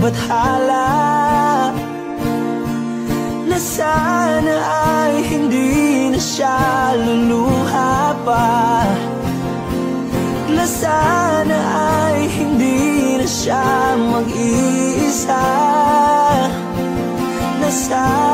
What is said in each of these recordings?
bathala Na sana ay hindi na siya luluha pa? Na sana ay hindi na siya mag-iisa? Na sana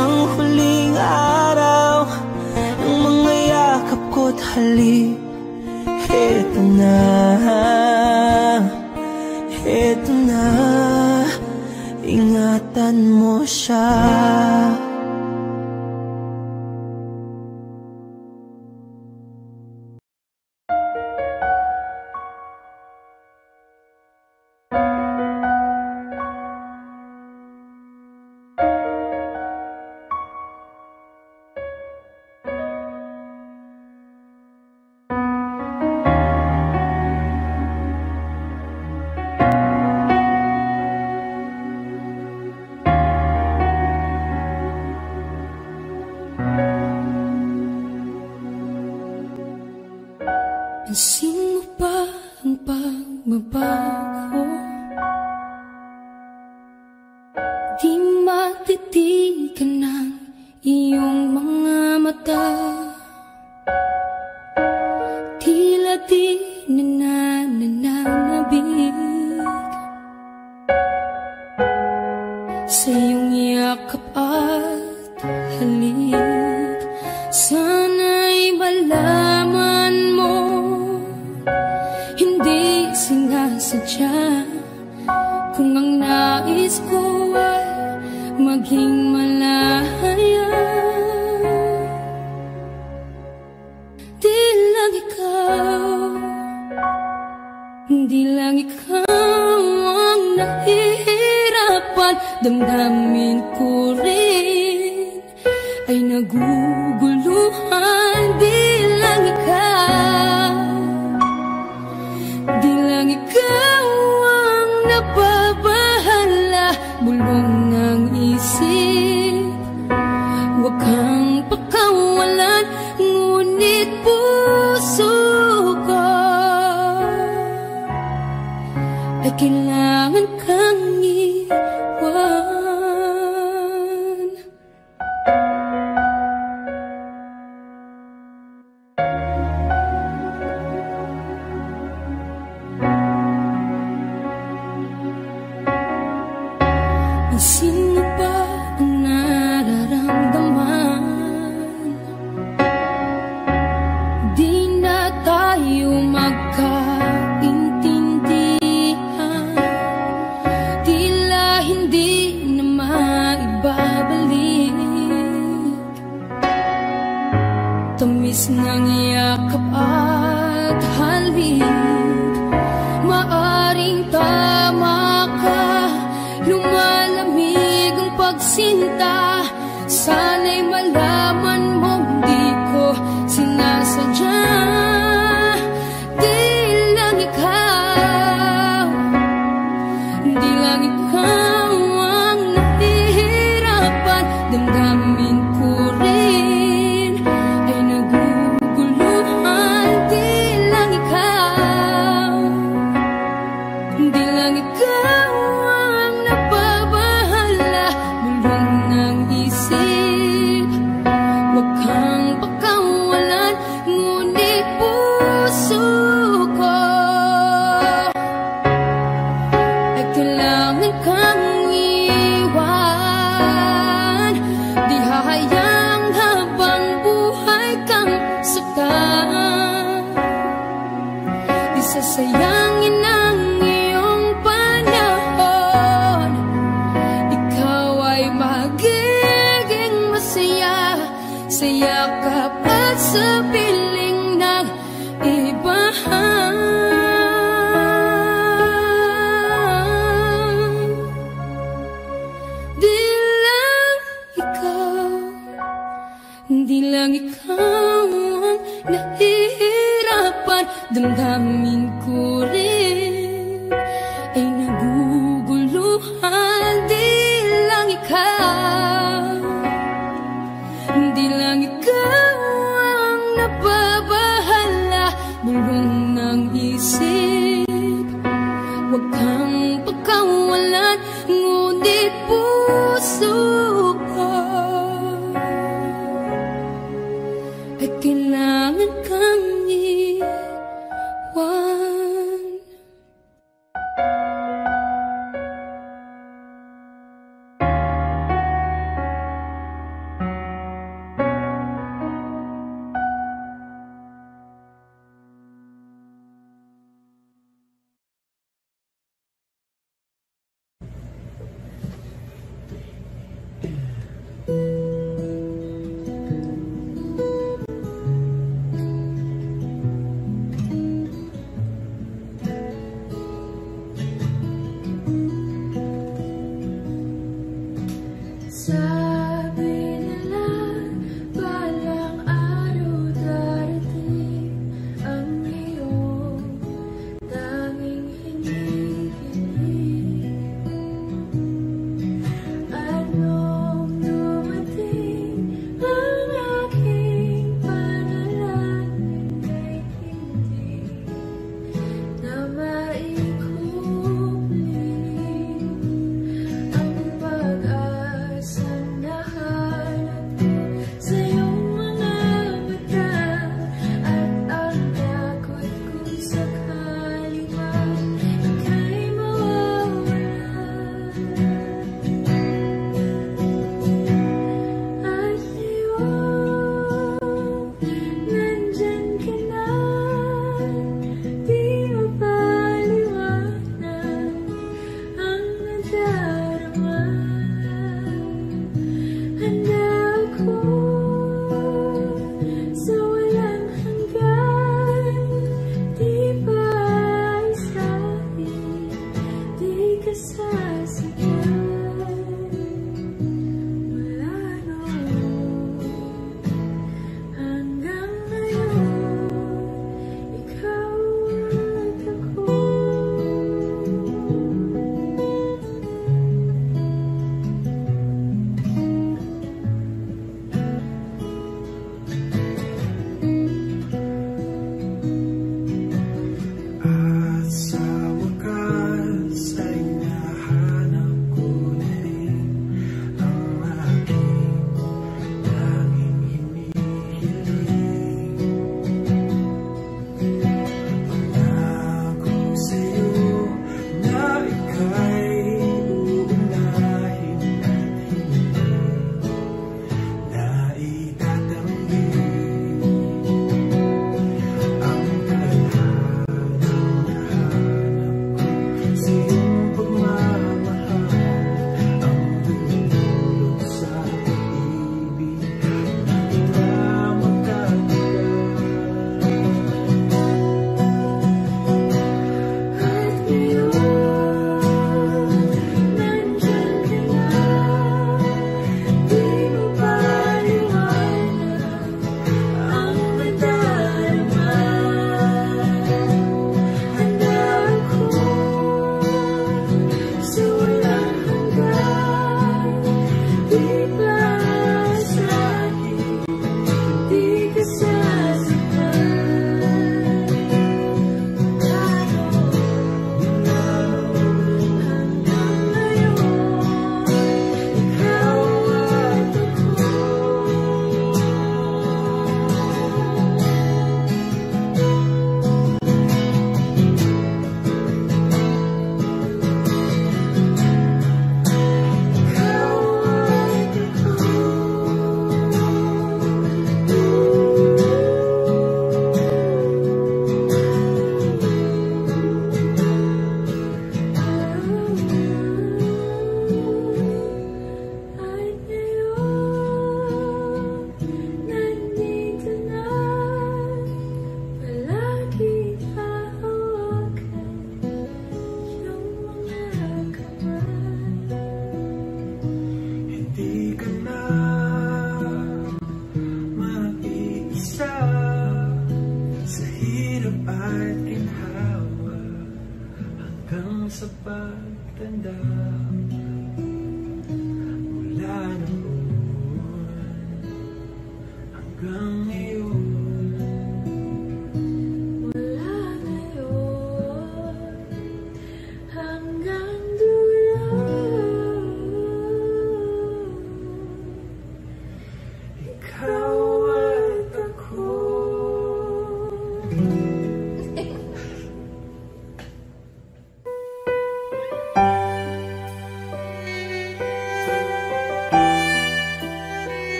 ng huling araw Ang mga yakap ko't halik Ito na Ito na Ingatan mo siya.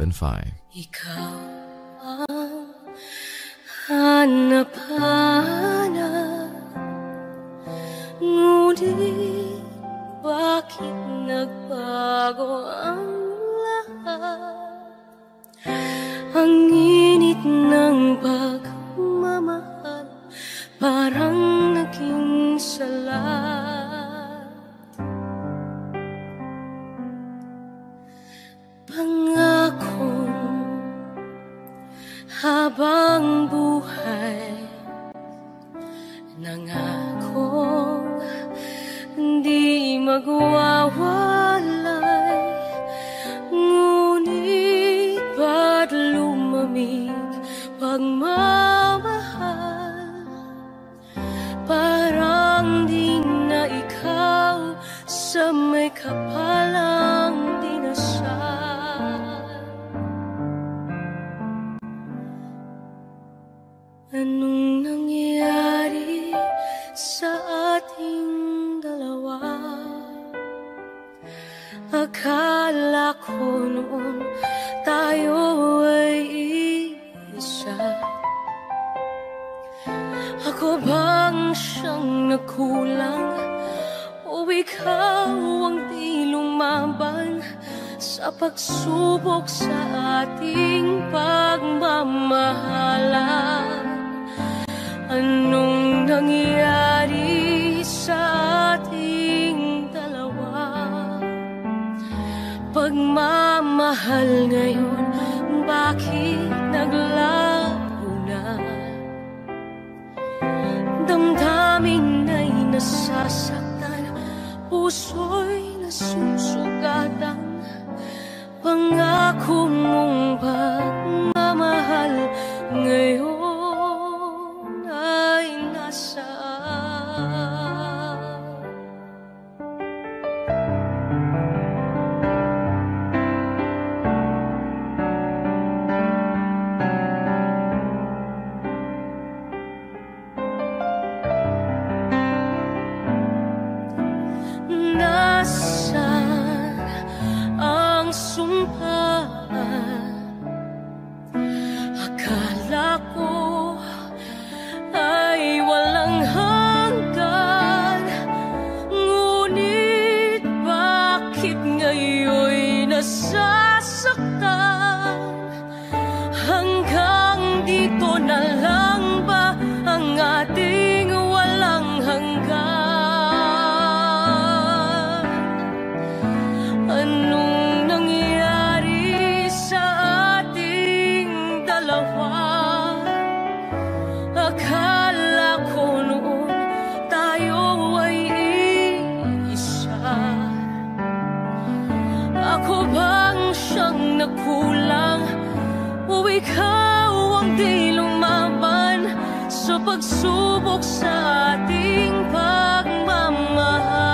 875. kulang O ikaw ang di lumaban Sa pagsubok sa ating pagmamahal.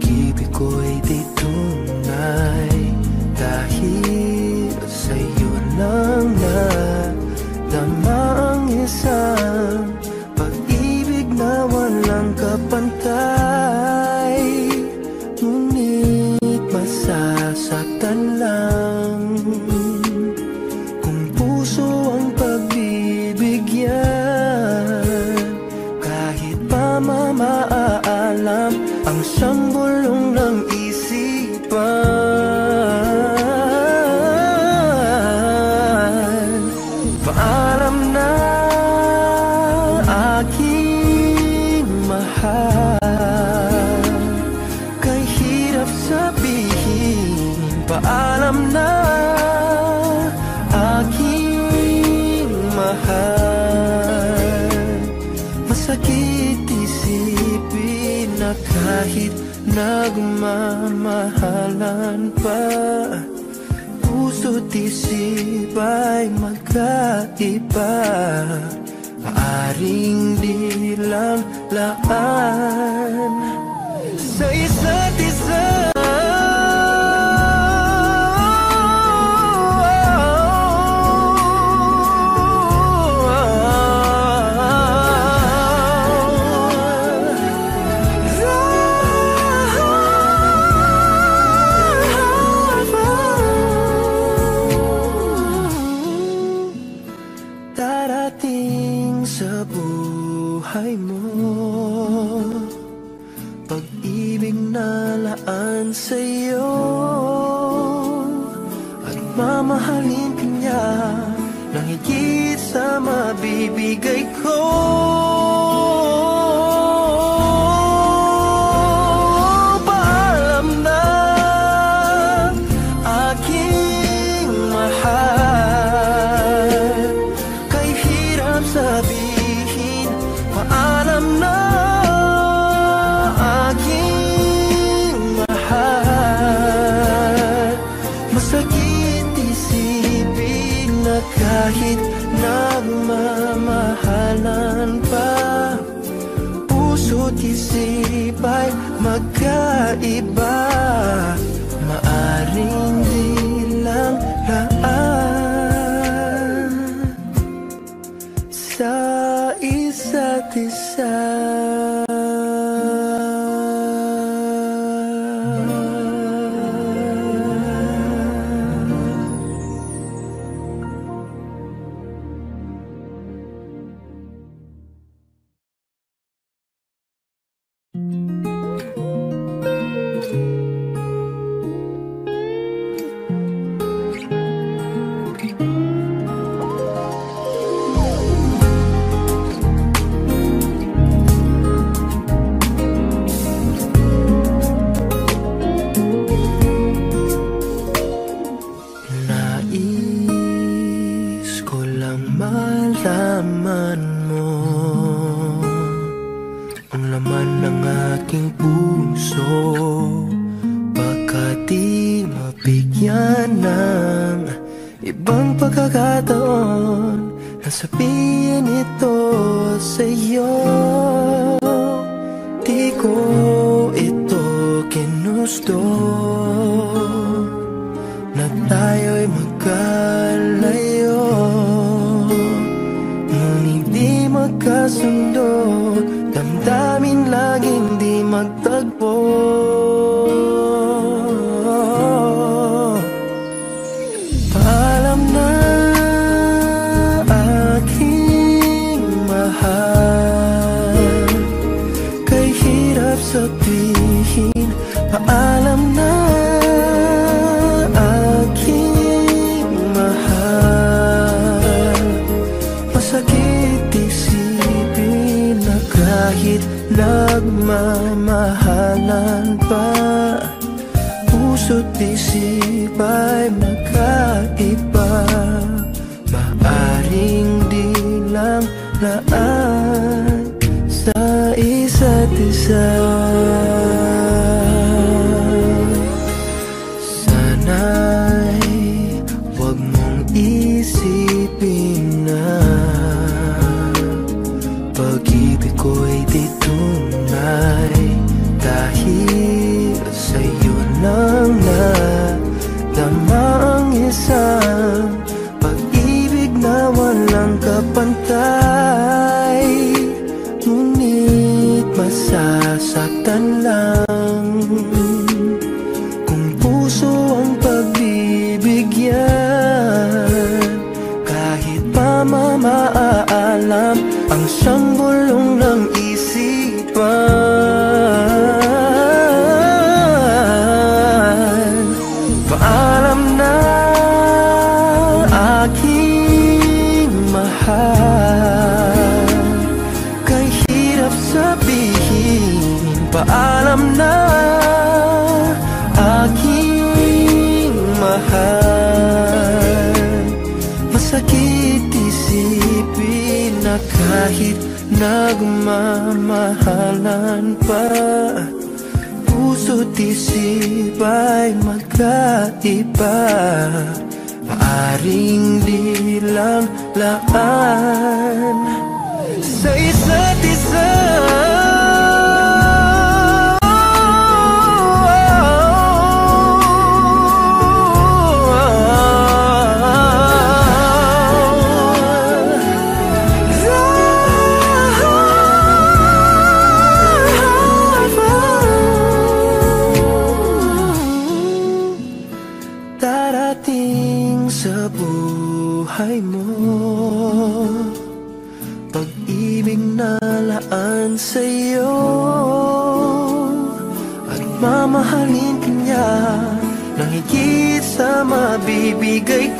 pag-ibig ko'y di tunay. Dahil sa'yo lang na Dama ang isang magkaiba Maaring di lang laan magkaiba Maaring di lang laan Sa isa't higit sa mabibigay ko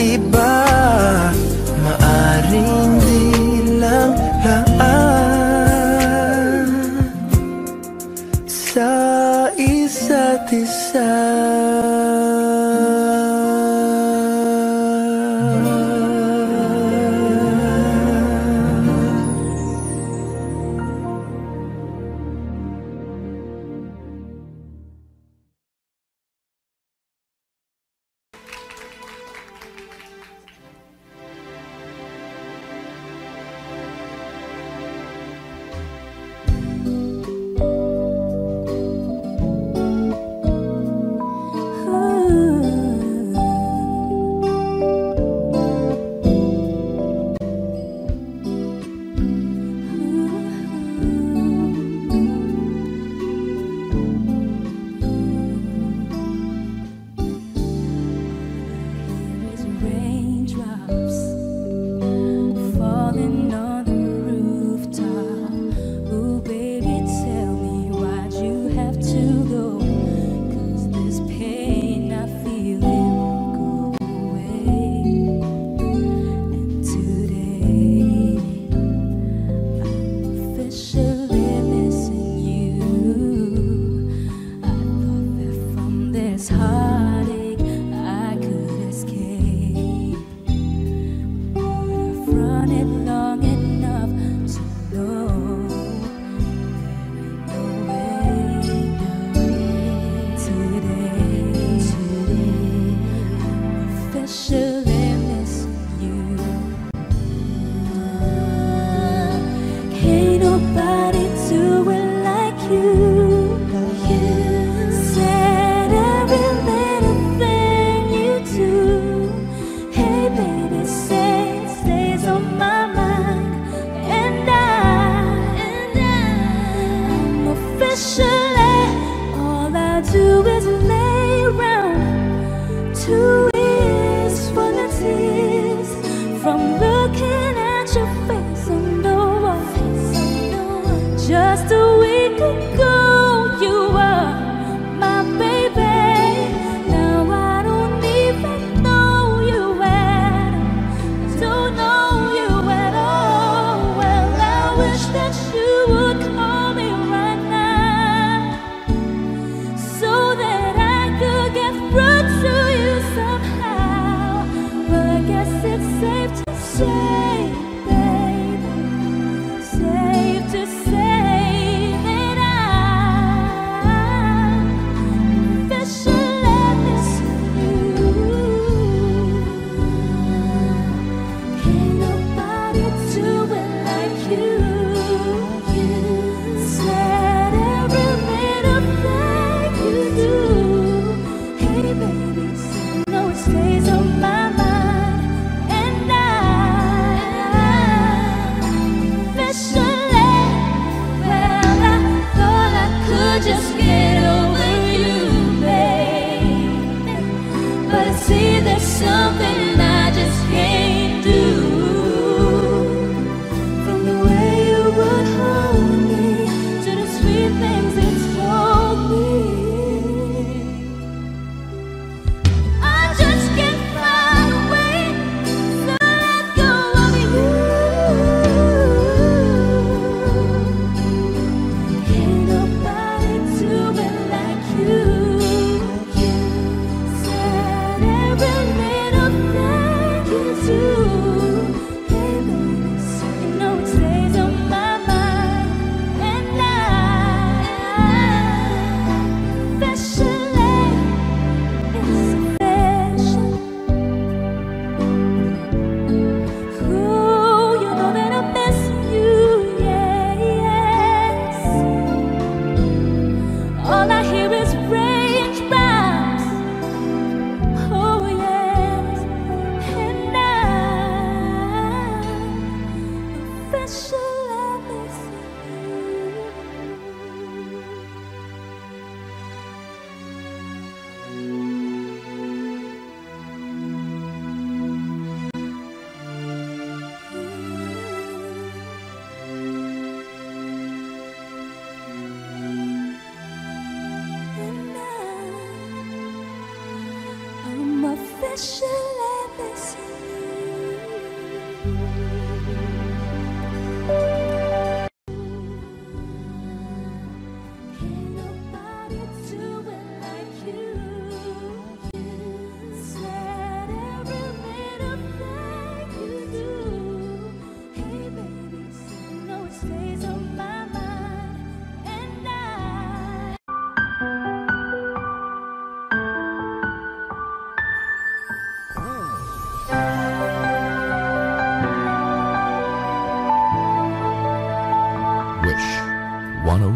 iba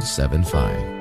1075.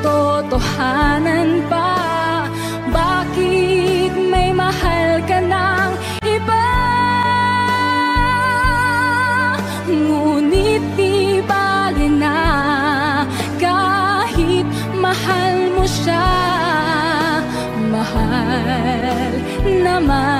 katotohanan pa Bakit may mahal ka ng iba? Ngunit di bali na kahit mahal mo siya Mahal naman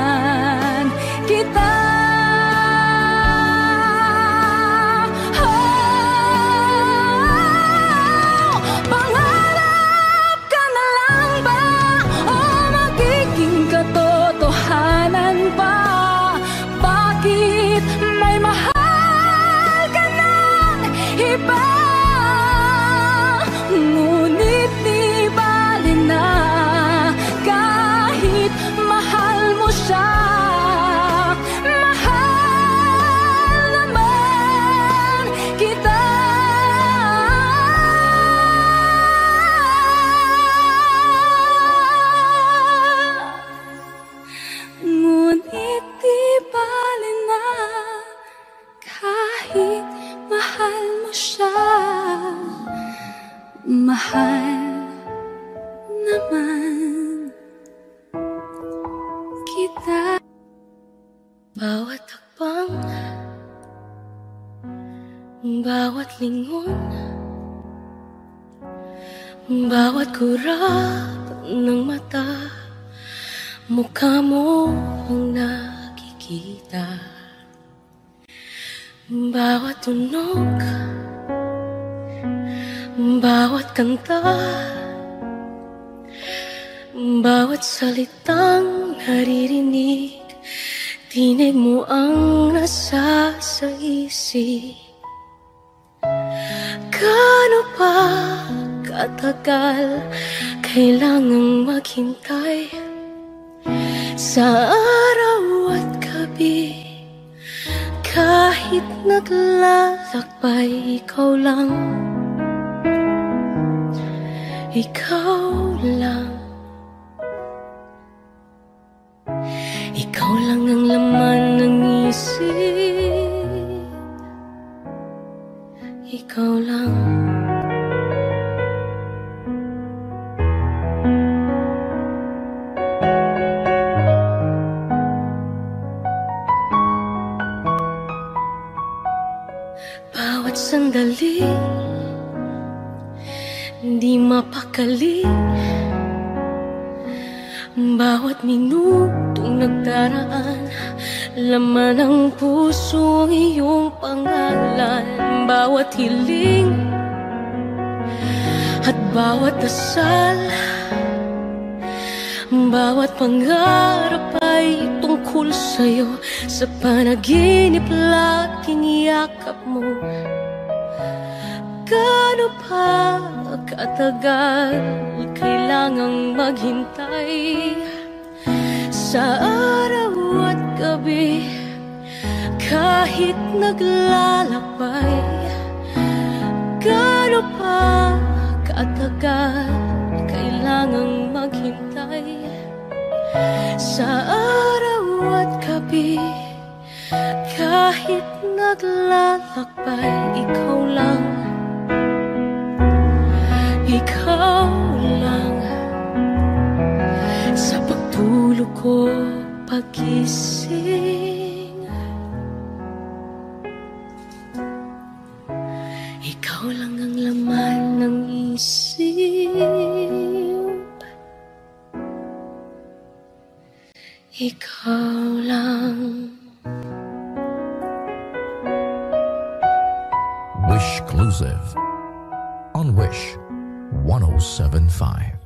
lingon Bawat kurap ng mata Mukha mo ang nakikita. Bawat tunog Bawat kanta Bawat salitang naririnig Tinig mo ang nasa sa isip Gaano pa katagal Kailangang maghintay Sa araw at gabi? Kahit naglalakbay Ikaw lang. Ikaw lang. Ikaw lang ang laman ng isip Ikaw lang. Bawat sandali Di mapakali Bawat minutong nagdaraan Laman ng puso ang iyong pangalan. Bawat hiling At bawat dasal Bawat pangarap ay tungkol sa'yo. Sa panaginip laging yakap mo Gaano pa katagal kailangang maghintay. Sa araw at gabi Kahit naglalakbay Gaano pa katagal kailangang maghintay? Sa araw at gabi Kahit naglalakbay Ikaw lang ikaw lang. Sa pagtulog ko pagising. Ikaw lang ang laman ng isip. Ikaw lang. Wish Exclusive on Wish 1075.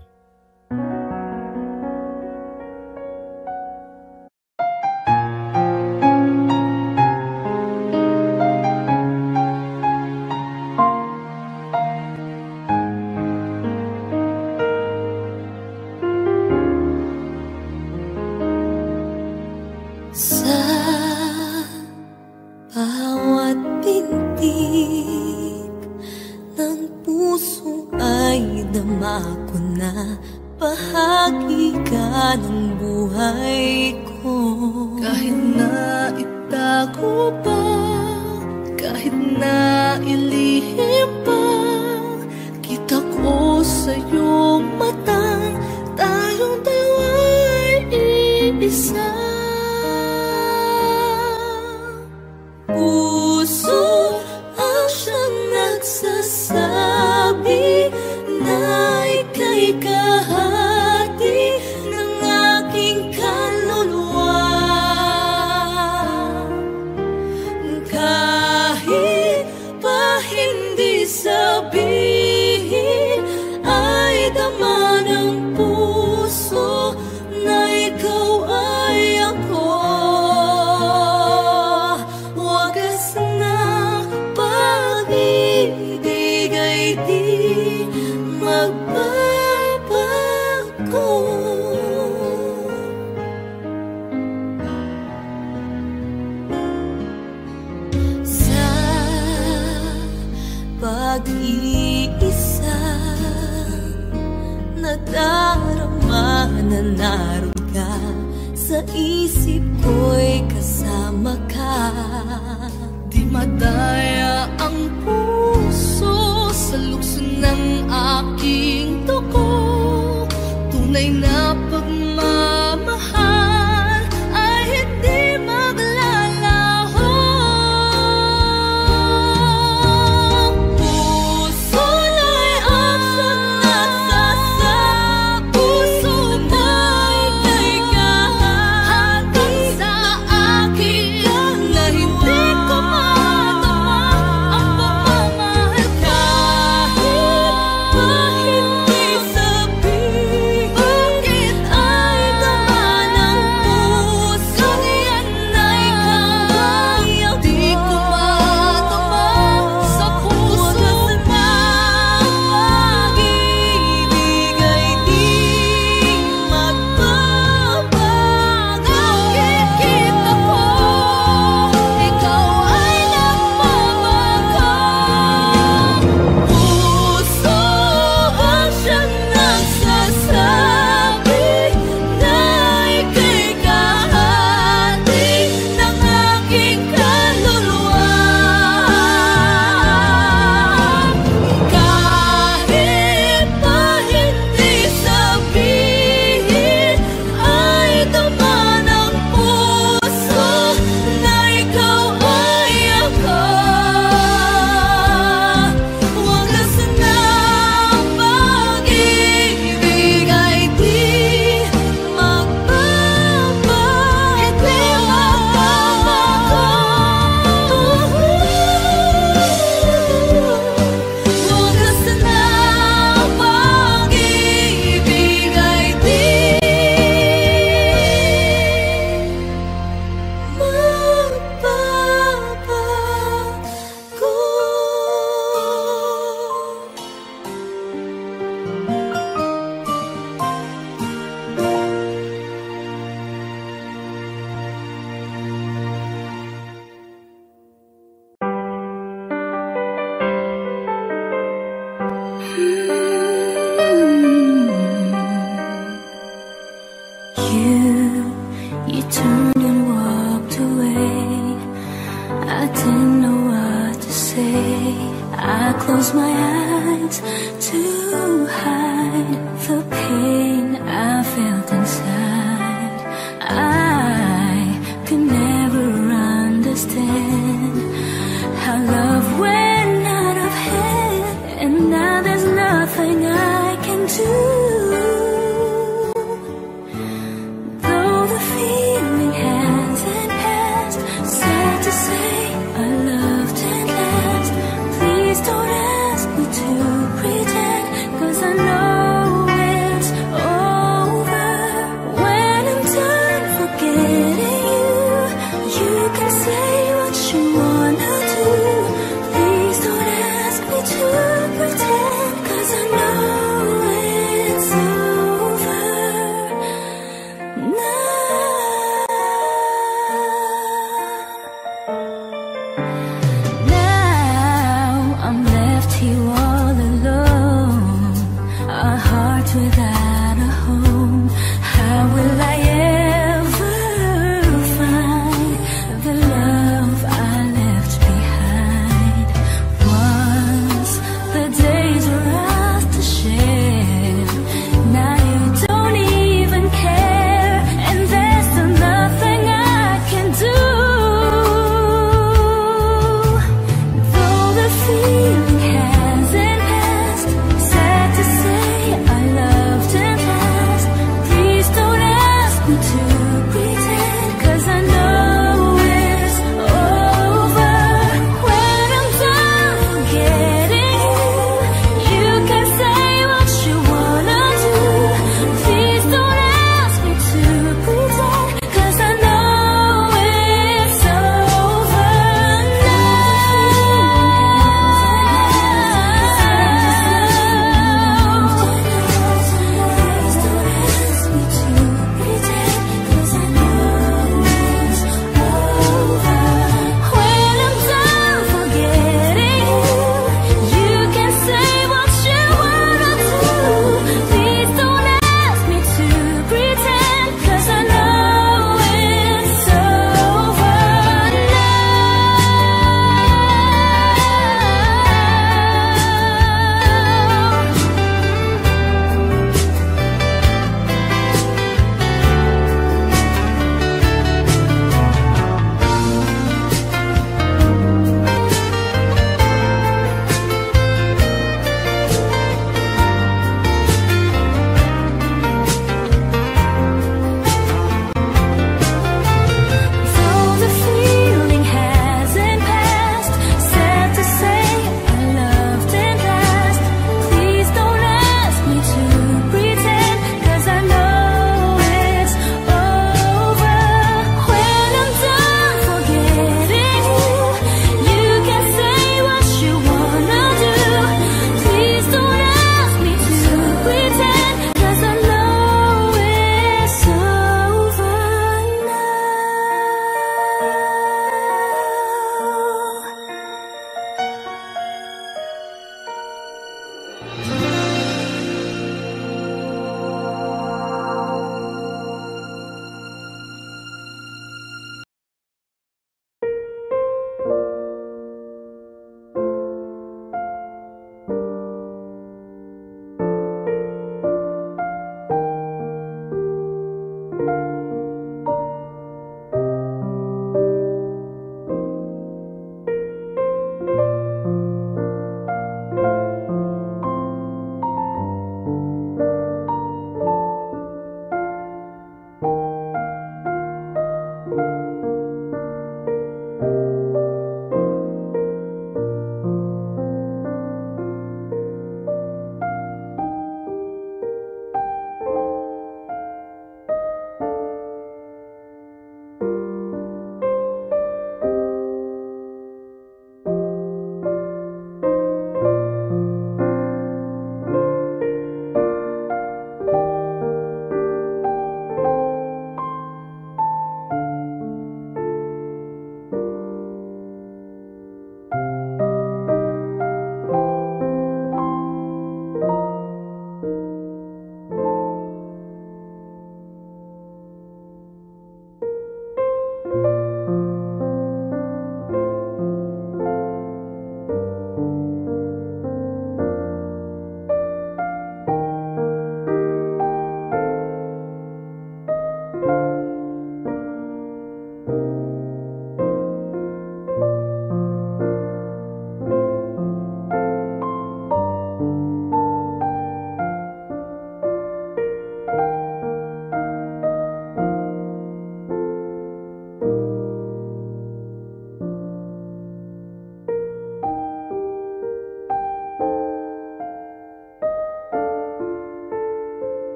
To hide the pain I felt inside. I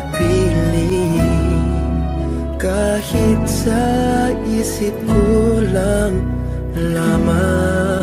ang kapiling Kahit sa isip ko lang lamang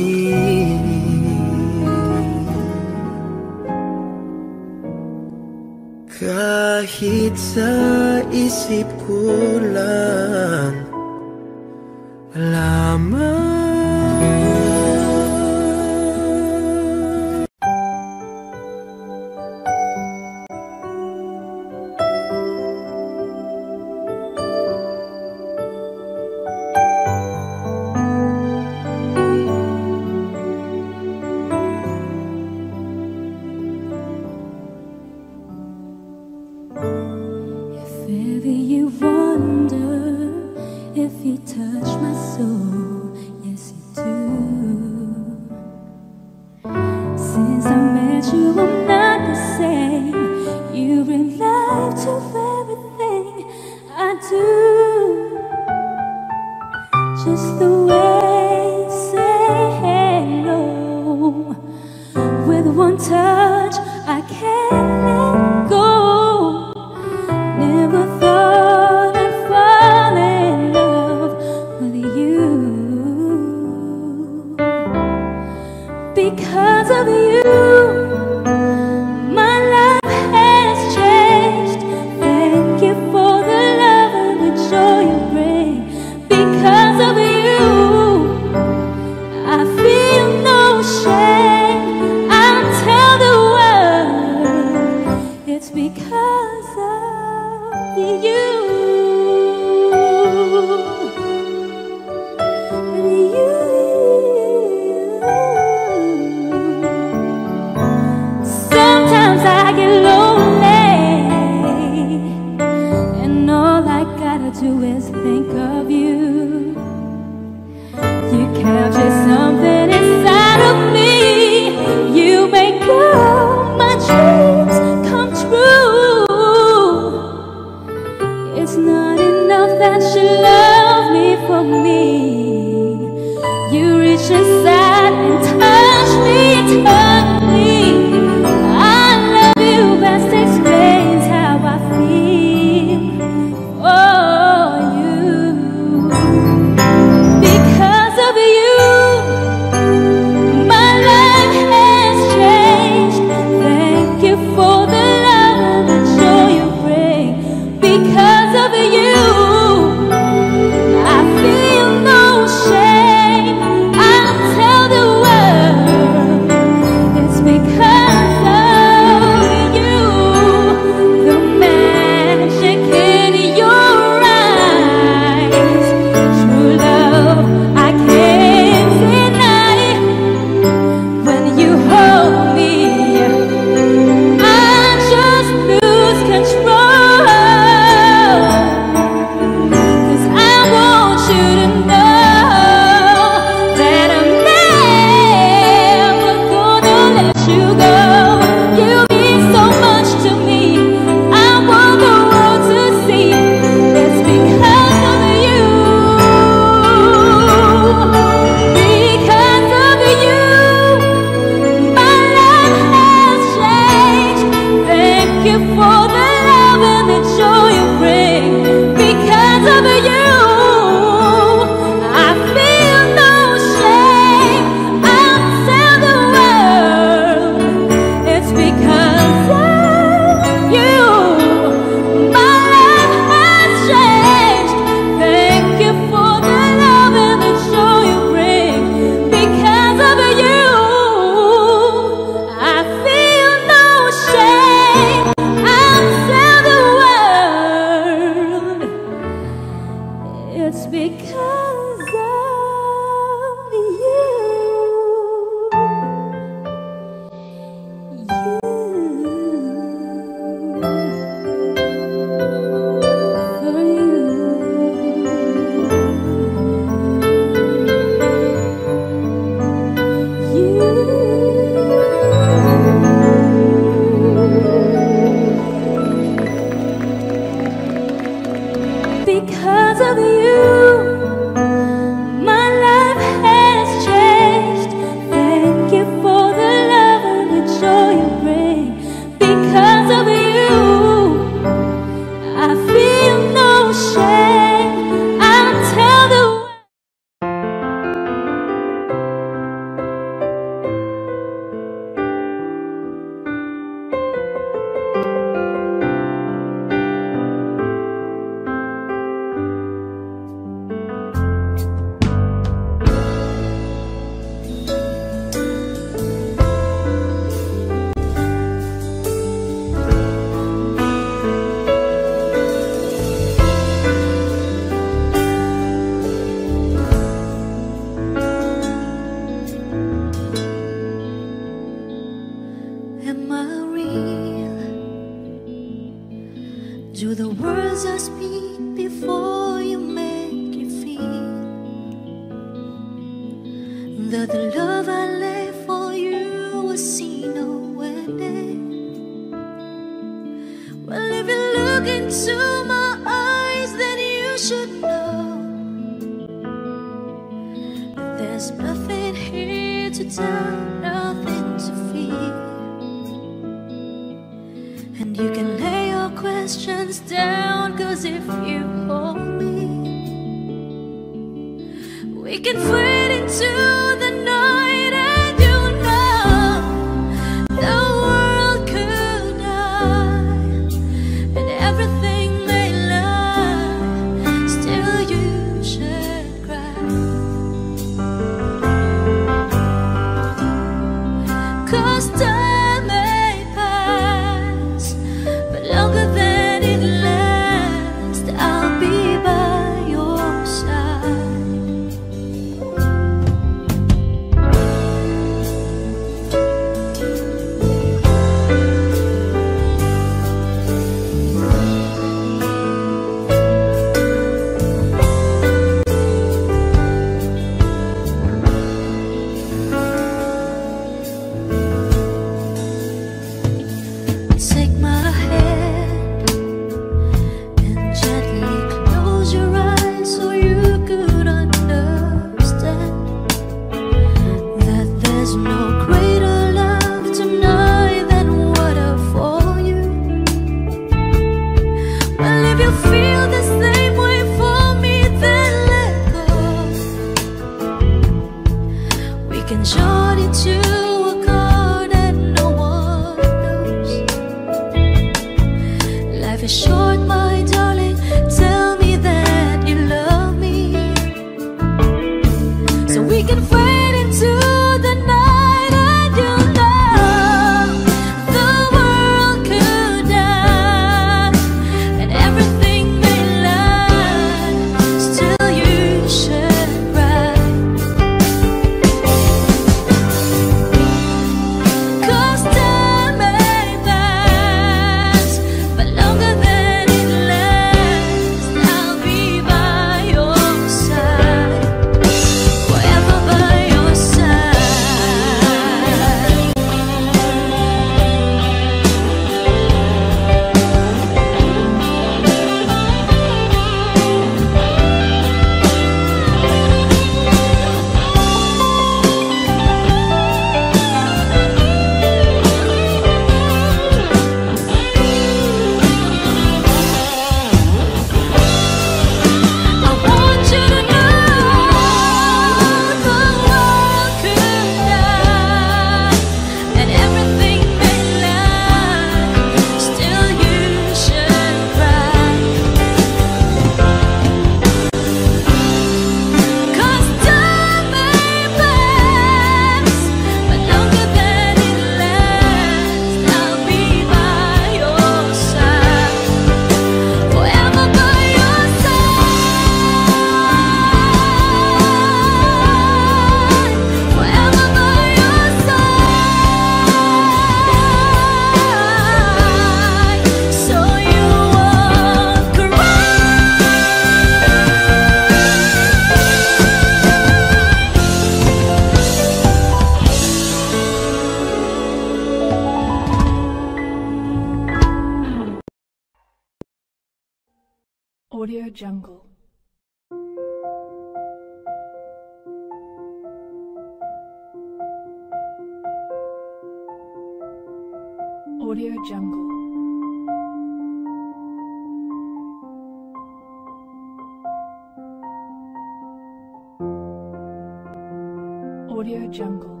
Audio Jungle.